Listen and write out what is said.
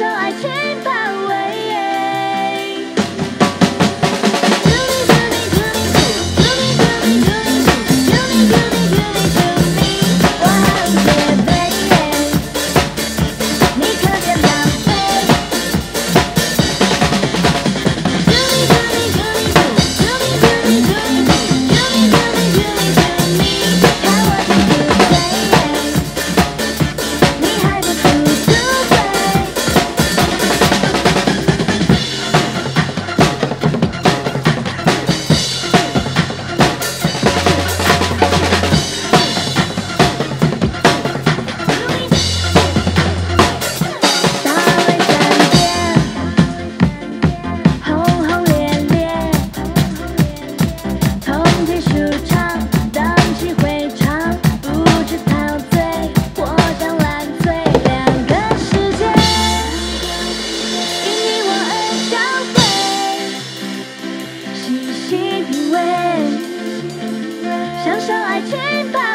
享受爱情吧。挽回，细细品味，享受爱情吧。